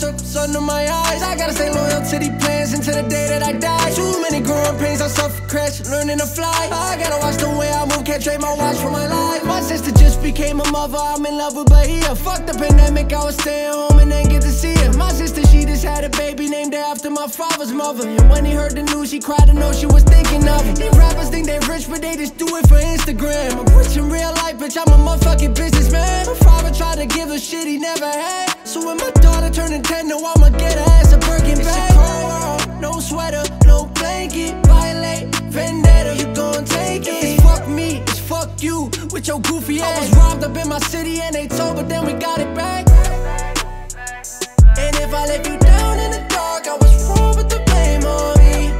trips under my eyes. I gotta stay loyal to these plans until the day that I die. Too many growing pains, I suffer crash, learning to fly. I gotta watch the way I move, can't trade my watch for my life. My sister just became a mother, I'm in love with Bahia. Fuck the pandemic, I was staying home and then get to see her. My sister, she just had a baby named after my father's mother. And when he heard the news, he cried to know she was thinking of it. These rappers think they rich, but they just do it for Instagram. I'm rich in real life, bitch, I'm a motherfucking businessman. My father tried to give a shit he never had. So when my turning 10, no, I'ma get her ass a Birkin bag. It's a cold world, no sweater, no blanket. Violate, vendetta, you gon' take it. It's fuck me, it's fuck you, with your goofy ass. I was robbed up in my city and they told, but then we got it back. And if I let you down in the dark, I was wrong, but the blame on me.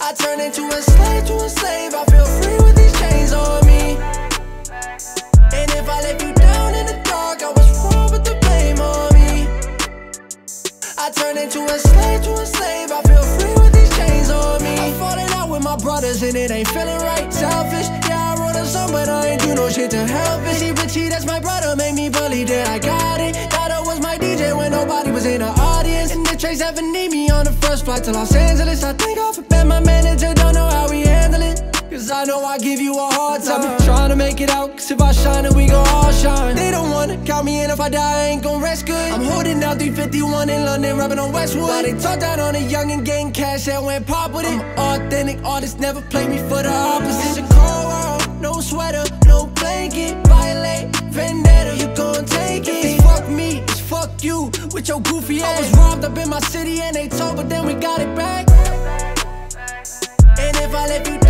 I turn into a slave to a slave, I feel free with these chains on me. I turn into a slave to a slave, I feel free with these chains on me. I'm falling out with my brothers and it ain't feeling right. Selfish, yeah, I wrote a song, but I ain't do no shit to help it. See, Richie, that's my brother, made me believe that I got it. Dada was my DJ when nobody was in the audience. And the Trace ever need me on the first flight to Los Angeles. I think I forget my manager, don't know how we handle it. Cause I know I give you a hard time. Make it out, cause if I shine, then we gon' all shine. They don't wanna count me in if I die, I ain't gon' rest good. I'm holding out 351 in London, rapping on Westwood. But they talk down on a young and getting cash and went pop with it. I'm an authentic artist, never play me for the a cold world, no sweater, no blanket. Violate, vendetta, you gon' take it. It's fuck me, it's fuck you, with your goofy ass. I was robbed up in my city and they told, but then we got it back. And if I left you